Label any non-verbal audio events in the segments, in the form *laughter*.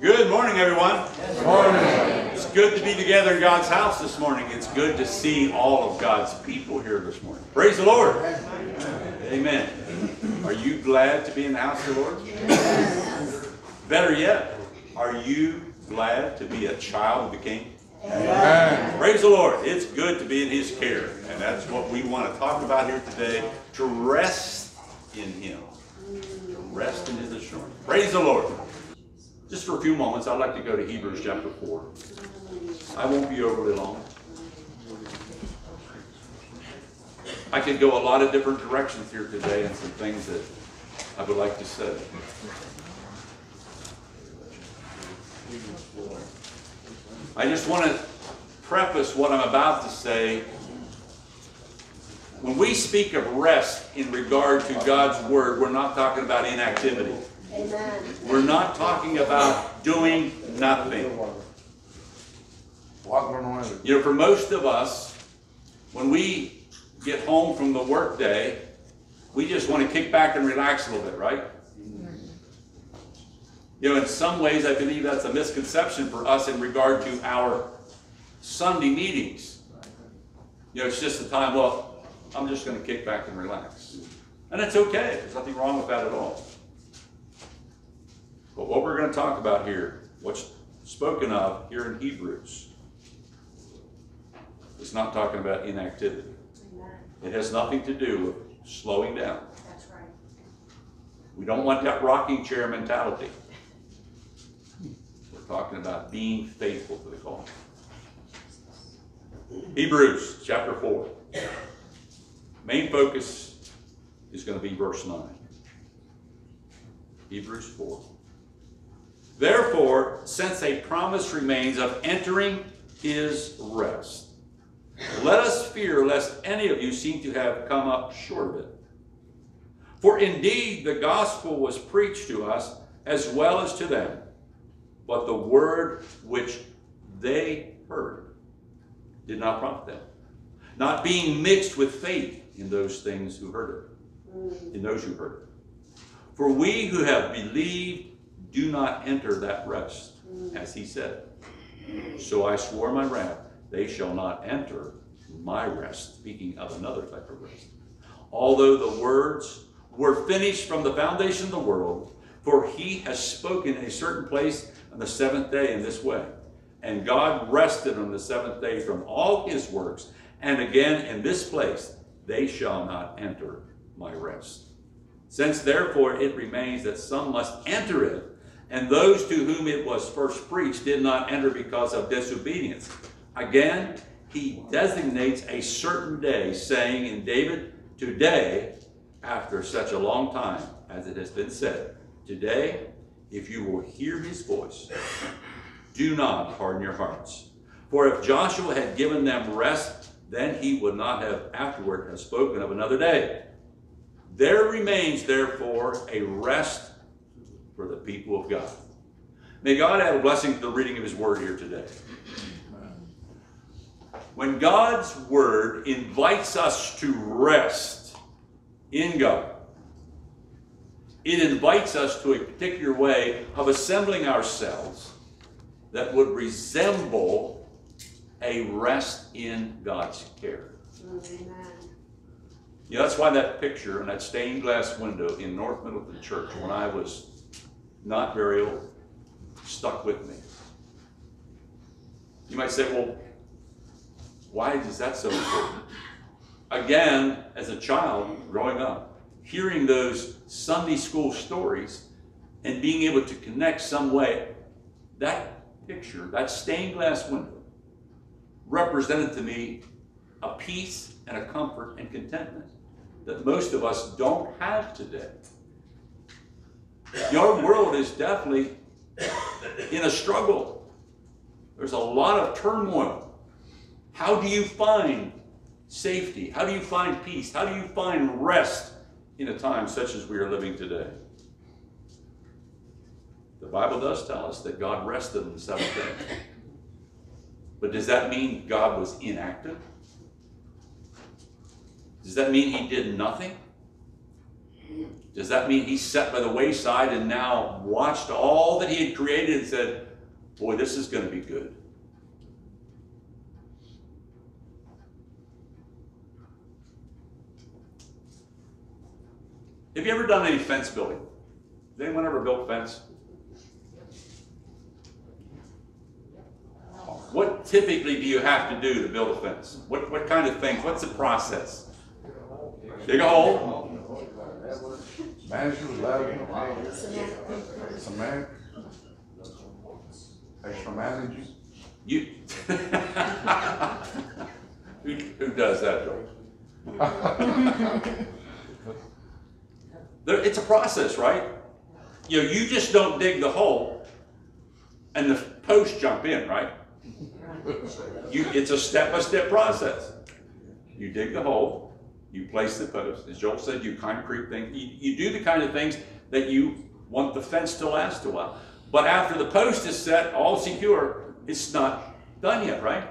Good morning, everyone. Good morning. It's good to be together in God's house this morning. It's good to see all of God's people here this morning. Praise the Lord. Amen. Are you glad to be in the house of the Lord? Better yet, are you glad to be a child of the King? Amen. Praise the Lord. It's good to be in His care. And that's what we want to talk about here today to rest in Him. To rest in His assurance. Praise the Lord. Just for a few moments, I'd like to go to Hebrews chapter 4. I won't be overly long. I could go a lot of different directions here today and some things that I would like to say. I just want to preface what I'm about to say. When we speak of rest in regard to God's Word, we're not talking about inactivity. Amen. We're not talking about doing nothing. You know, for most of us, when we get home from the workday, we just want to kick back and relax a little bit, right? You know, in some ways, I believe that's a misconception for us in regard to our Sunday meetings. You know, it's just a time, well, I'm just going to kick back and relax. And it's okay. There's nothing wrong with that at all. But what we're going to talk about here, what's spoken of here in Hebrews, is not talking about inactivity. It has nothing to do with slowing down. That's right. We don't want that rocking chair mentality. We're talking about being faithful to the call. Hebrews chapter 4. Main focus is going to be verse 9. Hebrews 4. Therefore, since a promise remains of entering his rest, let us fear lest any of you seem to have come up short of it. For indeed the gospel was preached to us as well as to them, but the word which they heard did not prompt them, not being mixed with faith in those things who heard it, in those who heard it. For we who have believed do not enter that rest, mm. as he said. So I swore my wrath, they shall not enter my rest, speaking of another type of rest. Although the words were finished from the foundation of the world, for he has spoken in a certain place on the seventh day in this way. And God rested on the seventh day from all his works, and again in this place they shall not enter my rest. Since therefore it remains that some must enter it, and those to whom it was first preached did not enter because of disobedience. Again, he designates a certain day, saying in David, Today, after such a long time, as it has been said, Today, if you will hear his voice, do not harden your hearts. For if Joshua had given them rest, then he would not have afterward have spoken of another day. There remains, therefore, a rest for the people of God. May God add a blessing to the reading of his word here today. When God's word invites us to rest in God, it invites us to a particular way of assembling ourselves that would resemble a rest in God's care. Amen. You know, that's why that picture and that stained glass window in North Middleton Church, when I was not very old, stuck with me. You might say, well, why is that so important? Again, as a child growing up, hearing those Sunday school stories and being able to connect some way, that picture, that stained glass window, represented to me a peace and a comfort and contentment that most of us don't have today. Your world is definitely in a struggle. There's a lot of turmoil. How do you find safety? How do you find peace? How do you find rest in a time such as we are living today? The Bible does tell us that God rested on the seventh day. But does that mean God was inactive? Does that mean he did nothing? Does that mean he sat by the wayside and now watched all that he had created and said, Boy, this is going to be good? Have you ever done any fence building? Has anyone ever built a fence? What typically do you have to do to build a fence? What, what kind of things? What's the process? Dig a hole. Measure, level, cement, extra managing. You. *laughs* who, who does that, Joe? There, it's a process, right? You know, you just don't dig the hole and the posts jump in, right? You, it's a step-by-step process. You dig the hole, you place the post. As Joel said, you concrete things. You, you do the kind of things that you want the fence to last a while. But after the post is set, all secure, it's not done yet, right?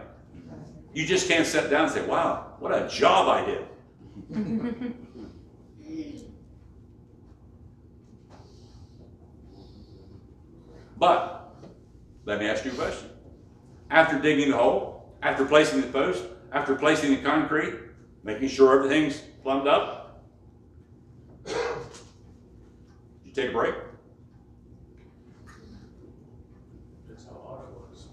You just can't sit down and say, wow, what a job I did. *laughs* But let me ask you a question. After digging the hole, after placing the post, after placing the concrete, making sure everything's plumbed up, Did you take a break? That's how hard it was.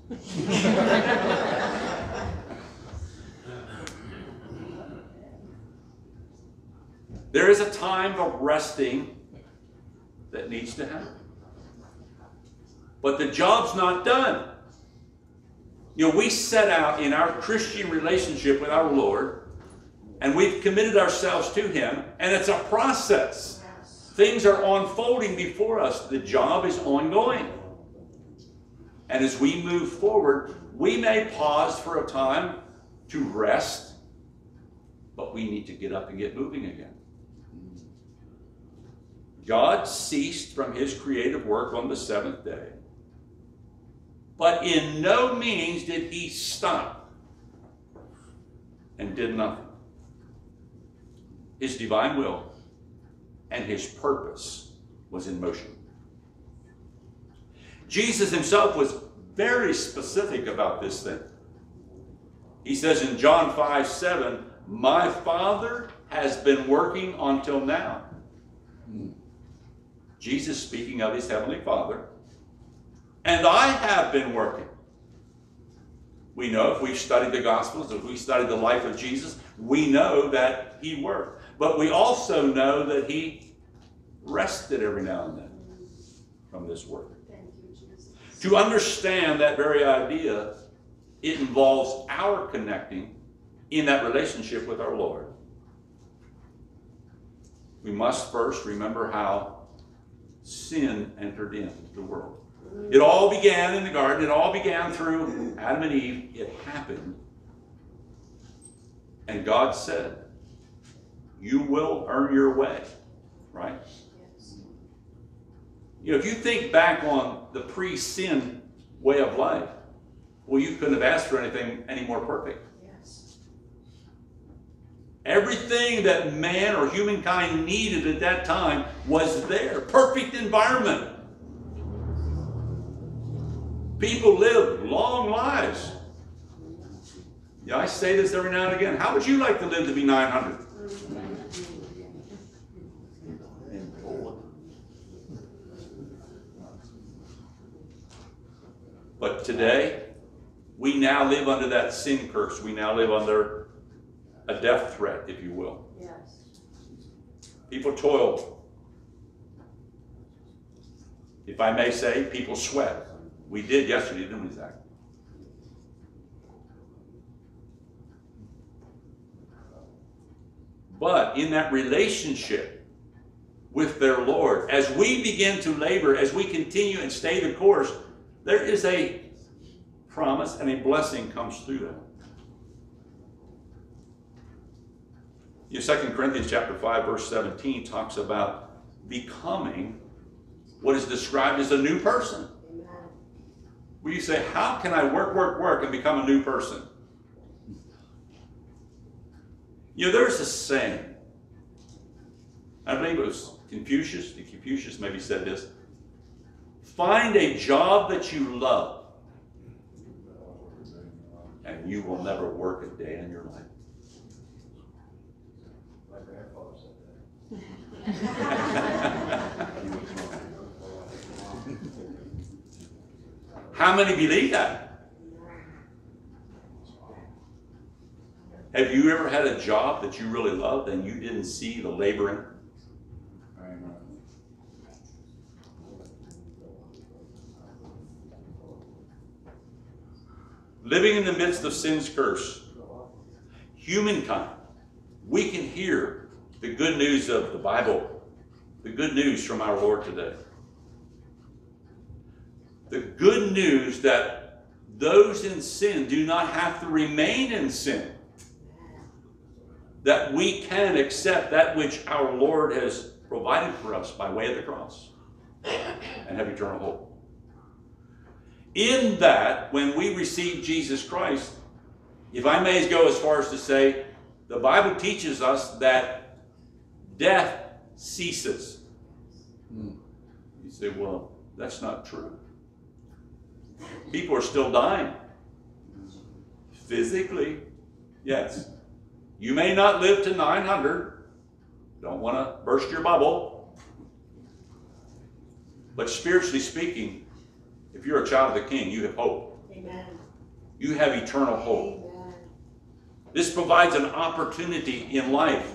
There is a time of resting that needs to happen. But the job's not done. You know, we set out in our Christian relationship with our Lord, and we've committed ourselves to Him, and it's a process. Things are unfolding before us. The job is ongoing. And as we move forward, we may pause for a time to rest, but we need to get up and get moving again. God ceased from his creative work on the seventh day. But in no means did he stop and did nothing. His divine will and his purpose was in motion. Jesus himself was very specific about this thing. He says in John 5 7, My Father has been working until now. Hmm. Jesus speaking of his heavenly Father. And I have been working. We know if we've studied the Gospels, if we studied the life of Jesus, we know that he worked. But we also know that he rested every now and then from this work. To understand that very idea, it involves our connecting in that relationship with our Lord. We must first remember how sin entered into the world. It all began in the garden, it all began through Adam and Eve. It happened. And God said, You will earn your way, right? You know, if you think back on the pre sin way of life, well, you couldn't have asked for anything any more perfect. Everything that man or humankind needed at that time was there. Perfect environment. People lived long lives. Yeah, I say this every now and again. How would you like to live to be 900? But today, we now live under that sin curse. We now live under a death threat, if you will. Yes. People toil. If I may say, people sweat. We did yesterday, didn't we, Zach? But in that relationship with their Lord, as we begin to labor, as we continue and stay the course, there is a promise and a blessing comes through that. You know, 2 Corinthians chapter 5, verse 17 talks about becoming what is described as a new person. Where you say, How can I work, work, work and become a new person? You know, there's a saying I believe it was Confucius, the Confucius maybe said this. Find a job that you love, and you will never work a day in your life. My grandfather said that. How many believe that? Have you ever had a job that you really loved and you didn't see the labor in it? Amen. Living in the midst of sin's curse, humankind, we can hear the good news of the Bible, the good news from our Lord today. The good news that those in sin do not have to remain in sin. That we can accept that which our Lord has provided for us by way of the cross and have eternal hope. In that, when we receive Jesus Christ, if I may go as far as to say, the Bible teaches us that death ceases. Hmm. You say, well, that's not true. People are still dying. Physically, yes. You may not live to 900. Don't want to burst your bubble. But spiritually speaking, if you're a child of the King, you have hope. Amen. You have eternal hope. Amen. This provides an opportunity in life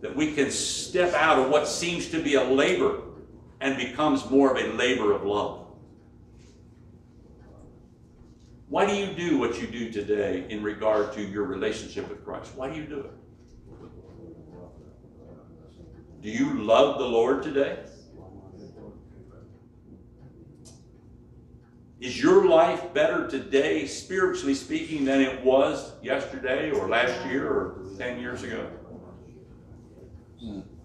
that we can step out of what seems to be a labor and becomes more of a labor of love. Why do you do what you do today in regard to your relationship with Christ? Why do you do it? Do you love the Lord today? Is your life better today, spiritually speaking, than it was yesterday or last year or 10 years ago?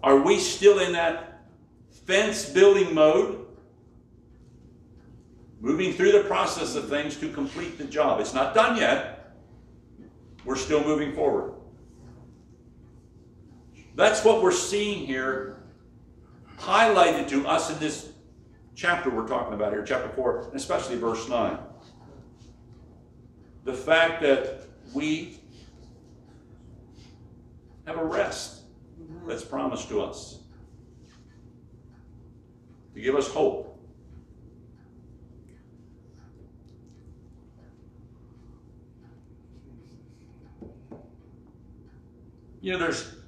Are we still in that fence building mode? Moving through the process of things to complete the job. It's not done yet. We're still moving forward. That's what we're seeing here highlighted to us in this chapter we're talking about here, chapter 4, and especially verse 9. The fact that we have a rest that's promised to us to give us hope. You know, there's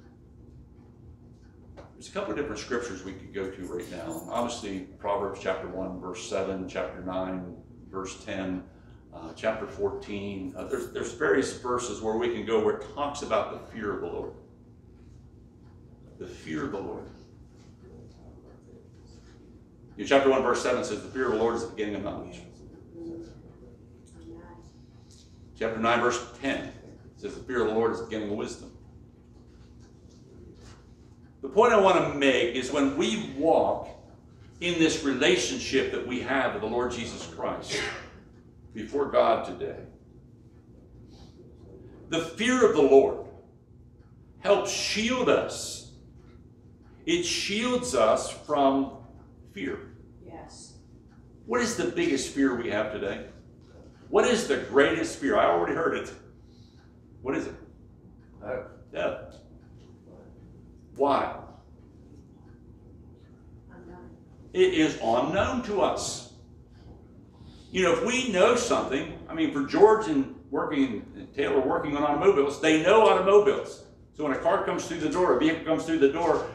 there's a couple of different scriptures we could go to right now. Obviously, Proverbs chapter 1, verse 7, chapter 9, verse 10, uh, chapter 14. Uh, there's, there's various verses where we can go where it talks about the fear of the Lord. The fear of the Lord. In chapter 1, verse 7 says, The fear of the Lord is the beginning of knowledge. Chapter 9, verse 10 says, The fear of the Lord is the beginning of wisdom. The point I want to make is when we walk in this relationship that we have with the Lord Jesus Christ before God today, the fear of the Lord helps shield us. It shields us from fear. Yes. What is the biggest fear we have today? What is the greatest fear? I already heard it. What is it? That, Death. Why? Unknown. It is unknown to us. You know, if we know something, I mean, for George and working, and Taylor working on automobiles, they know automobiles. So when a car comes through the door, a vehicle comes through the door,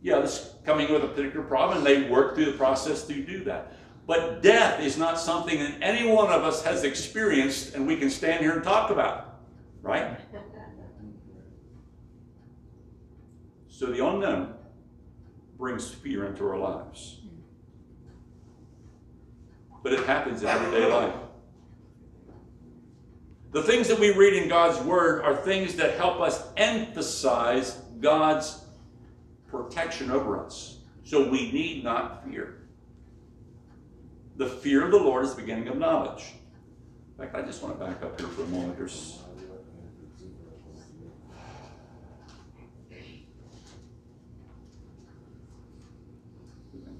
yeah, this coming with a particular problem, and they work through the process to do that. But death is not something that any one of us has experienced and we can stand here and talk about, right? So the unknown brings fear into our lives. But it happens in everyday life. The things that we read in God's Word are things that help us emphasize God's protection over us. So we need not fear. The fear of the Lord is the beginning of knowledge. In fact, I just want to back up here for a moment. Here's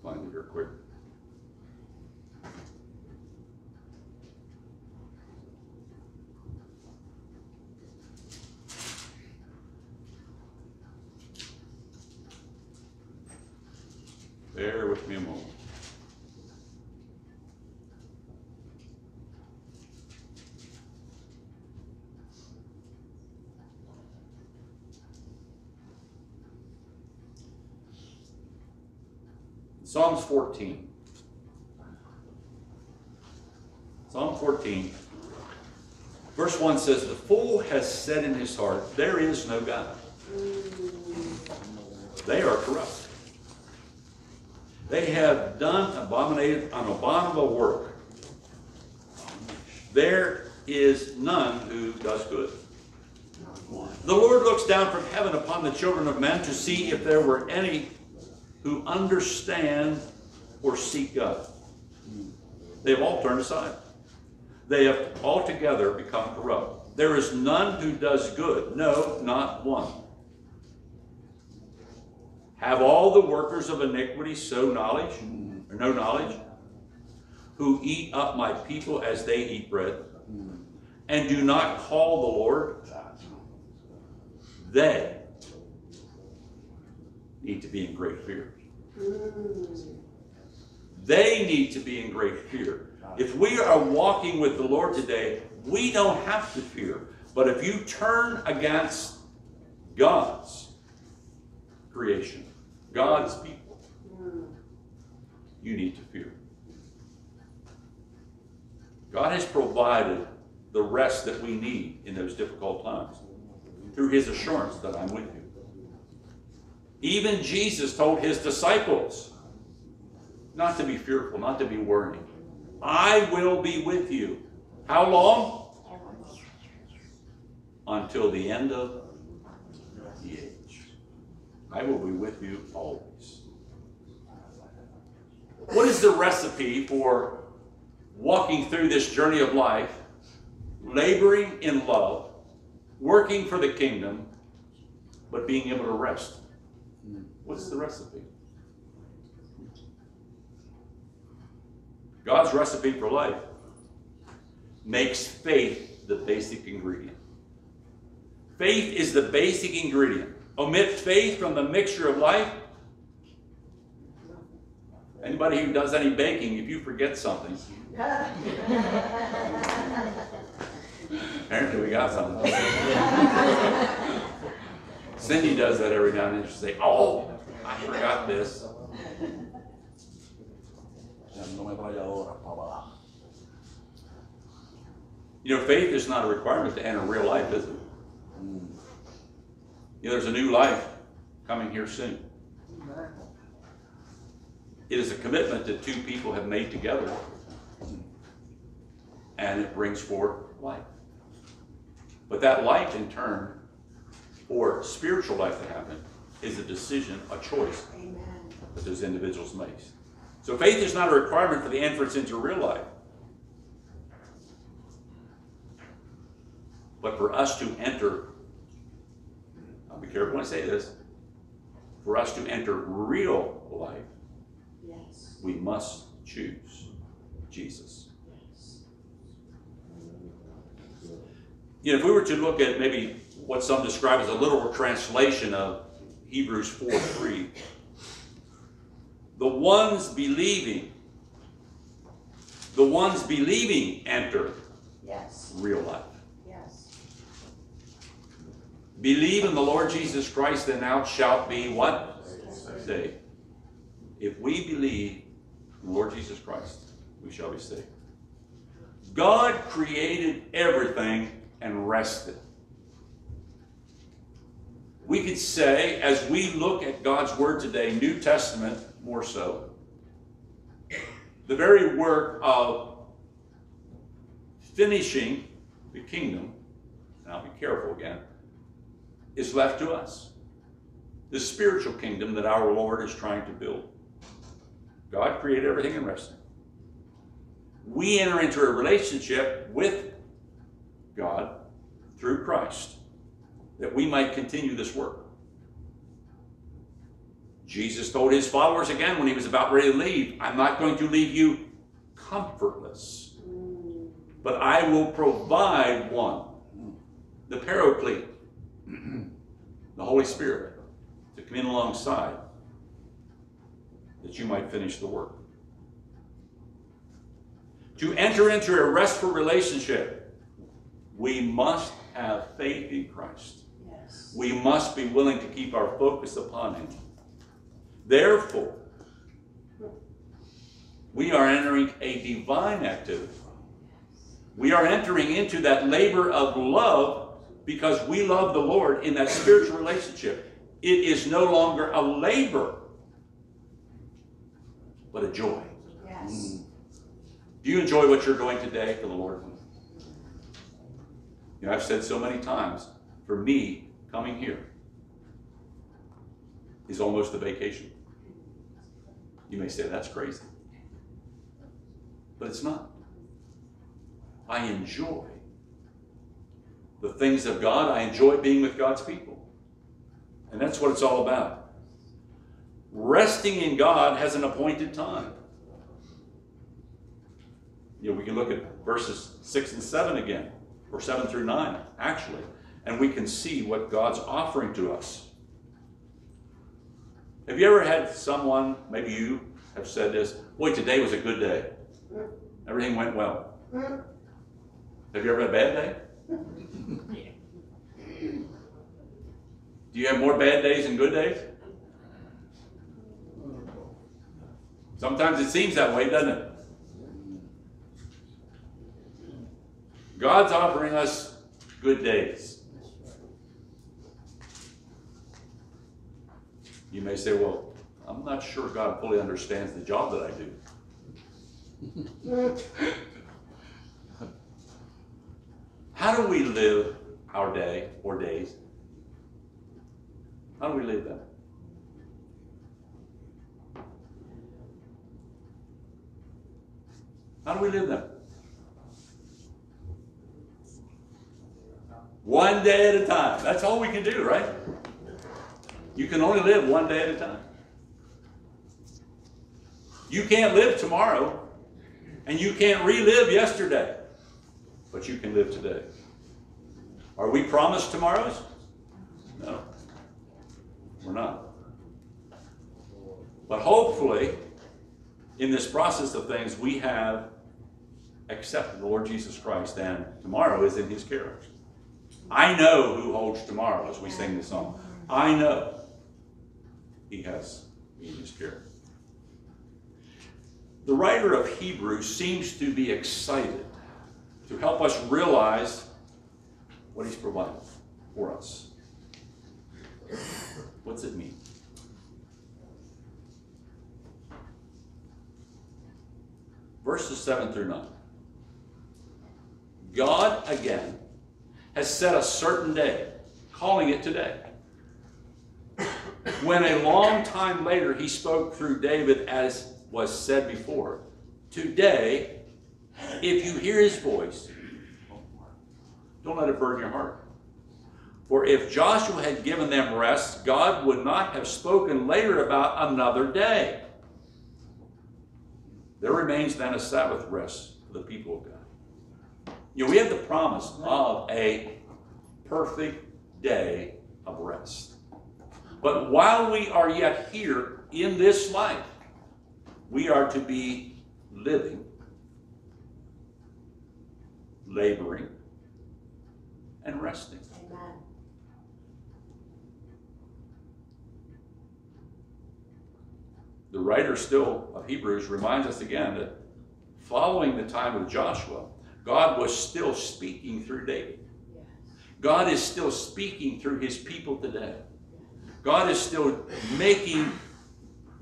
find it here quick. Bear with me a moment. Psalms 14. Psalm 14, verse 1 says, The fool has said in his heart, There is no God. They are corrupt. They have done abominated an abominable work. There is none who does good. The Lord looks down from heaven upon the children of men to see if there were any who understand or seek God. They have all turned aside. They have altogether become corrupt. There is none who does good, no, not one. Have all the workers of iniquity so knowledge, or no knowledge, who eat up my people as they eat bread, and do not call the Lord? They need to be in great fear. Mm-hmm. They need to be in great fear. If we are walking with the Lord today, we don't have to fear. But if you turn against God's creation, God's people, mm. you need to fear. God has provided the rest that we need in those difficult times through his assurance that I'm with you. Even Jesus told his disciples not to be fearful, not to be worried. I will be with you. How long? Until the end of the age. I will be with you always. What is the recipe for walking through this journey of life, laboring in love, working for the kingdom, but being able to rest? What's the recipe? God's recipe for life makes faith the basic ingredient. Faith is the basic ingredient. Omit faith from the mixture of life. Anybody who does any baking, if you forget something, *laughs* apparently we got something. *laughs* Cindy does that every now and then. She'll say, Oh, I forgot this. You know, faith is not a requirement to enter real life, is it? You know, there's a new life coming here soon. It is a commitment that two people have made together, and it brings forth life. But that life, in turn, or spiritual life to happen, is a decision, a choice that those individuals make. So faith is not a requirement for the entrance into real life. But for us to enter, I'll be careful when I say this, for us to enter real life, Yes, we must choose Jesus. yes. You know, if we were to look at maybe what some describe as a literal translation of Hebrews 4 3, the ones believing, the ones believing enter Yes, real life. yes. Believe in the Lord Jesus Christ, then thou shalt be what? Saved. If we believe in the Lord Jesus Christ, we shall be saved. God created everything and rested. We could say, as we look at God's Word today, New Testament more so, the very work of finishing the kingdom, and I'll be careful again, is left to us. The spiritual kingdom that our Lord is trying to build. God created everything and rested. We enter into a relationship with God through Christ that we might continue this work. Jesus told his followers again when he was about ready to leave, I'm not going to leave you comfortless, but I will provide one, the Paraclete, *clears throat* the Holy Spirit, to come in alongside that you might finish the work. To enter into a restful relationship, we must have faith in Christ. Yes. We must be willing to keep our focus upon Him. Therefore, we are entering a divine activity. We are entering into that labor of love because we love the Lord in that spiritual relationship. It is no longer a labor, but a joy. Yes. Mm. Do you enjoy what you're doing today for the Lord? You know, I've said so many times, for me, coming here is almost a vacation. You may say that's crazy, but it's not. I enjoy the things of God. I enjoy being with God's people. And that's what it's all about. Resting in God has an appointed time. You know, we can look at verses 6 and 7 again, or 7 through 9, actually, and we can see what God's offering to us. Have you ever had someone, maybe you have said this, boy, today was a good day. Everything went well. Have you ever had a bad day? Do you have more bad days than good days? Sometimes it seems that way, doesn't it? God's offering us good days. You may say, well, I'm not sure God fully understands the job that I do. *laughs* How do we live our day or days? How do we live them? How do we live them? One day at a time. That's all we can do, right? You can only live one day at a time. You can't live tomorrow, and you can't relive yesterday, but you can live today. Are we promised tomorrows? No, we're not. But hopefully, in this process of things, we have accepted the Lord Jesus Christ, and tomorrow is in His care. I know who holds tomorrow, as we sing the song. I know He has me in His care. The writer of Hebrews seems to be excited to help us realize what He's provided for us. What's it mean? Verses 7 through 9. God again has set a certain day, calling it today. When a long time later he spoke through David, as was said before, Today, if you hear his voice, don't let it burn your heart. For if Joshua had given them rest, God would not have spoken later about another day. There remains then a Sabbath rest for the people of God. You know, we have the promise of a perfect day of rest. But while we are yet here in this life, we are to be living, laboring, and resting. Amen. The writer still of Hebrews reminds us again that following the time of Joshua, God was still speaking through David. Yes. God is still speaking through his people today. God is still making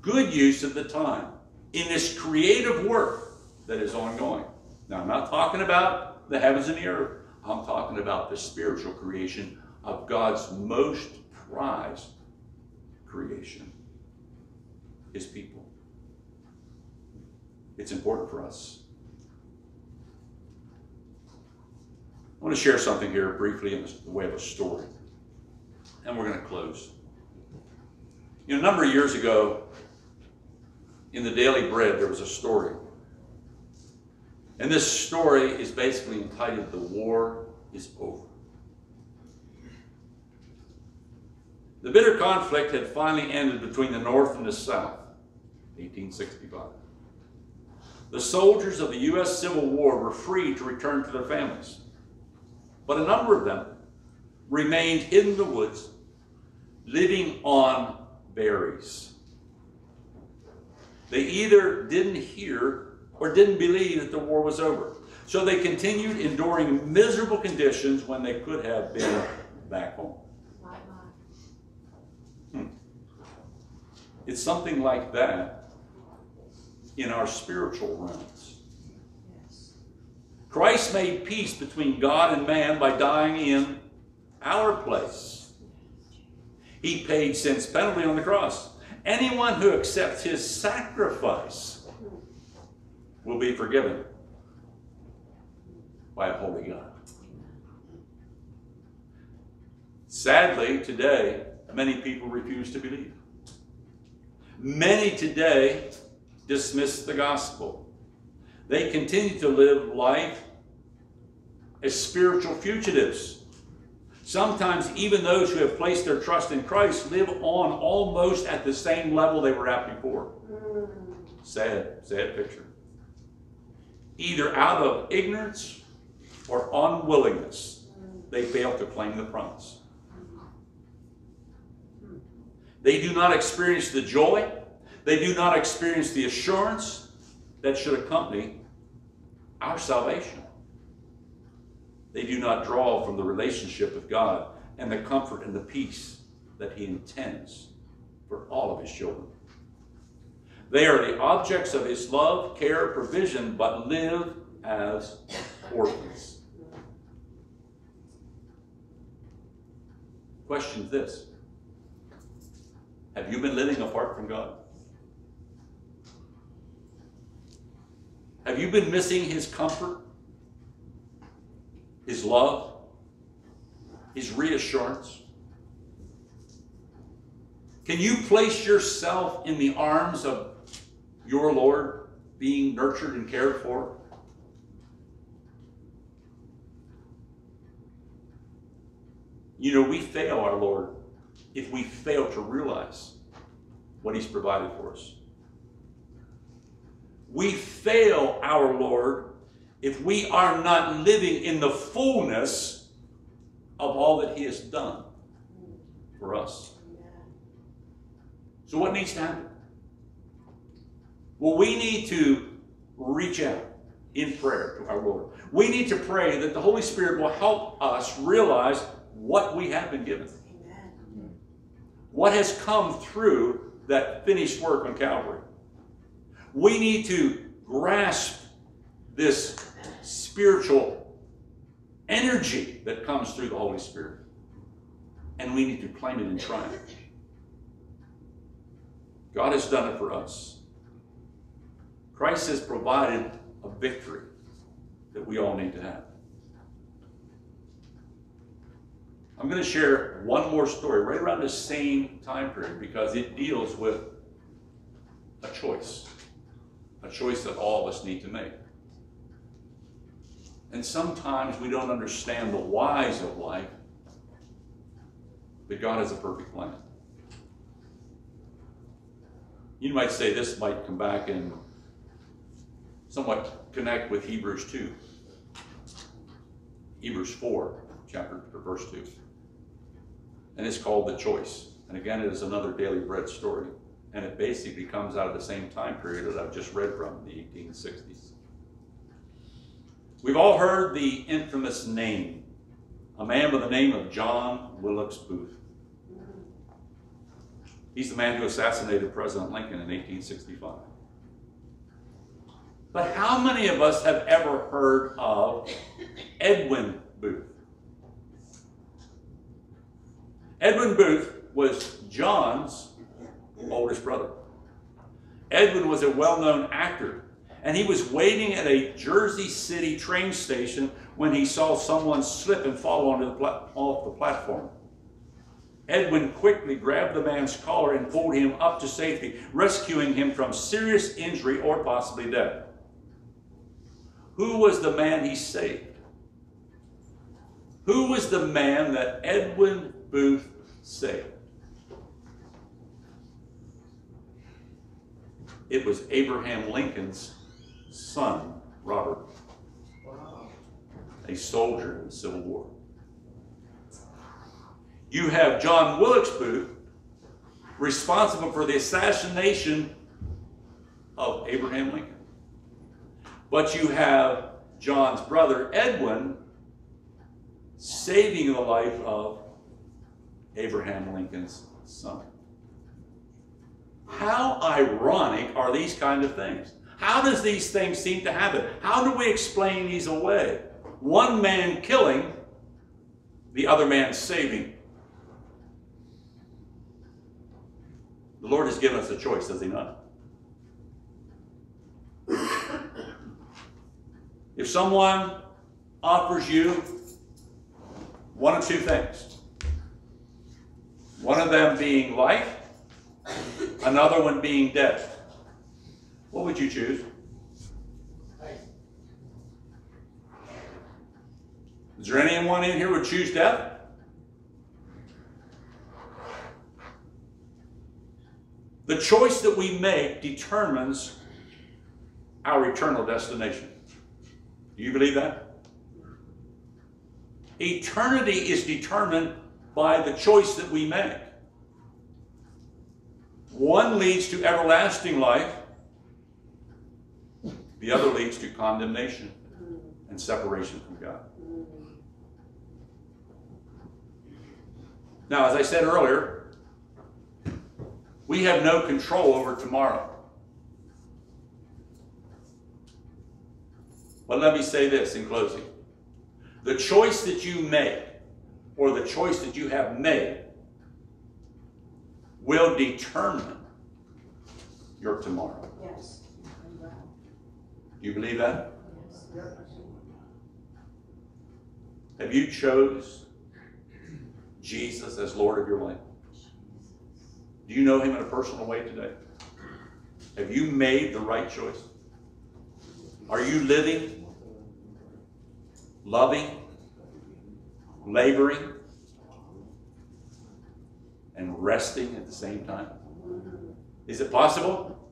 good use of the time in this creative work that is ongoing. Now, I'm not talking about the heavens and the earth. I'm talking about the spiritual creation of God's most prized creation, his people. It's important for us. I want to share something here briefly in the way of a story. And we're going to close. You know, a number of years ago, in the Daily Bread, there was a story. And this story is basically entitled The War is Over. The bitter conflict had finally ended between the North and the South, 1865. The soldiers of the U.S. Civil War were free to return to their families, but a number of them remained in the woods, living on berries. They either didn't hear or didn't believe that the war was over. So they continued enduring miserable conditions when they could have been back home. My. It's something like that in our spiritual realms. Christ made peace between God and man by dying in our place. He paid sin's penalty on the cross. Anyone who accepts his sacrifice will be forgiven by a holy God. Sadly, today, many people refuse to believe. Many today dismiss the gospel. They continue to live life as spiritual fugitives. Sometimes, even those who have placed their trust in Christ live on almost at the same level they were at before. Hmm. Sad, sad picture. Either out of ignorance or unwillingness, hmm. they fail to claim the promise. Hmm. They do not experience the joy, they do not experience the assurance that should accompany our salvation. They do not draw from the relationship with God and the comfort and the peace that He intends for all of His children. They are the objects of His love, care, provision, but live as orphans. Question is this Have you been living apart from God? Have you been missing His comfort, His love, His reassurance? Can you place yourself in the arms of your Lord being nurtured and cared for? You know, we fail our Lord if we fail to realize what He's provided for us. We fail our Lord if we are not living in the fullness of all that He has done for us. So, what needs to happen? Well, we need to reach out in prayer to our Lord. We need to pray that the Holy Spirit will help us realize what we have been given, what has come through that finished work on Calvary. We need to grasp this spiritual energy that comes through the Holy Spirit, and we need to claim it in triumph. God has done it for us. Christ has provided a victory that we all need to have. I'm going to share one more story right around the same time period because it deals with a choice, a choice that all of us need to make. And sometimes we don't understand the whys of life, but God has a perfect plan. You might say this might come back and somewhat connect with Hebrews 2. Hebrews 4, chapter verse 2. And it's called The Choice. And again, it is another daily bread story. And it basically comes out of the same time period that I've just read from, the 1860s. We've all heard the infamous name, a man by the name of John Wilkes Booth. He's the man who assassinated President Lincoln in 1865. But how many of us have ever heard of Edwin Booth? Edwin Booth was John's oldest brother. Edwin was a well known actor, and he was waiting at a Jersey City train station when he saw someone slip and fall onto the off the platform. Edwin quickly grabbed the man's collar and pulled him up to safety, rescuing him from serious injury or possibly death. Who was the man he saved? Who was the man that Edwin Booth saved? It was Abraham Lincoln's son, Robert, a soldier in the Civil War. You have John Wilkes Booth, responsible for the assassination of Abraham Lincoln. But you have John's brother, Edwin, saving the life of Abraham Lincoln's son. How ironic are these kind of things? How does these things seem to happen? How do we explain these away? One man killing, the other man saving. The Lord has given us a choice, does He not? If someone offers you one of two things, one of them being life, another one being death, what would you choose? Is there anyone in here who would choose death? The choice that we make determines our eternal destination. Do you believe that? Eternity is determined by the choice that we make. One leads to everlasting life, the other leads to condemnation and separation from God. Now, as I said earlier, we have no control over tomorrow. But let me say this in closing. The choice that you make, or the choice that you have made, will determine your tomorrow. Yes. Do you believe that? Have you chose Jesus as Lord of your life? Do you know him in a personal way today? Have you made the right choice? Are you living, loving, laboring, and resting at the same time? Is it possible?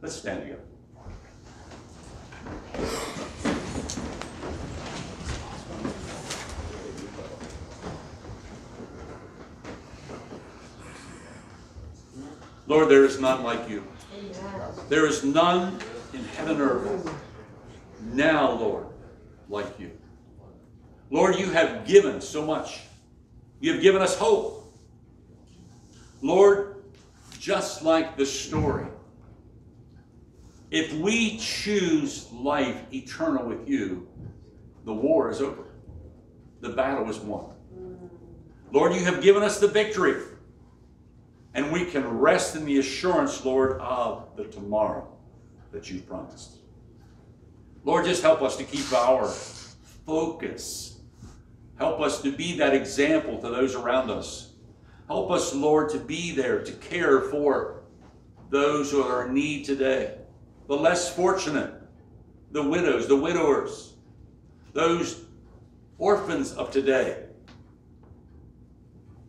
Let's stand together. Lord, there is none like you. There is none in heaven or earth. Now, Lord, like you. Lord, you have given so much. You have given us hope. Lord, just like the story, if we choose life eternal with you, the war is over. The battle is won. Mm. Lord, you have given us the victory. And we can rest in the assurance, Lord, of the tomorrow that you've promised. Lord, just help us to keep our focus. Help us to be that example to those around us. Help us, Lord, to be there to care for those who are in need today, the less fortunate, the widows, the widowers, those orphans of today,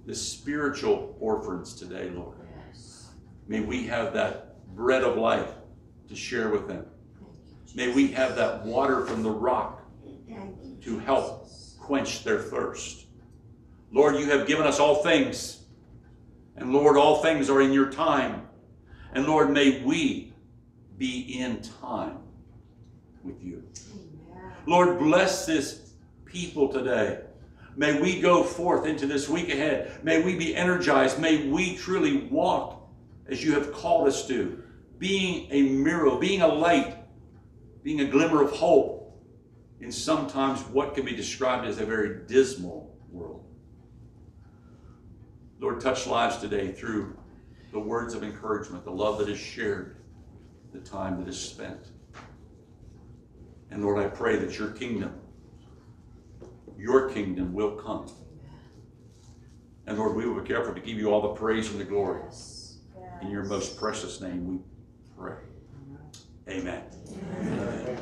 the spiritual orphans today, Lord. Yes. May we have that bread of life to share with them. May we have that water from the rock to help quench their thirst. Lord, you have given us all things. And Lord, all things are in your time. And Lord, may we be in time with you. Amen. Lord, bless this people today. May we go forth into this week ahead. May we be energized. May we truly walk as you have called us to, being a mirror, being a light, being a glimmer of hope in sometimes what can be described as a very dismal world. Lord, touch lives today through the words of encouragement, the love that is shared, the time that is spent. And Lord, I pray that your kingdom, your kingdom will come. And Lord, we will be careful to give you all the praise and the glory. Yes. In your most precious name we pray. Amen. Amen.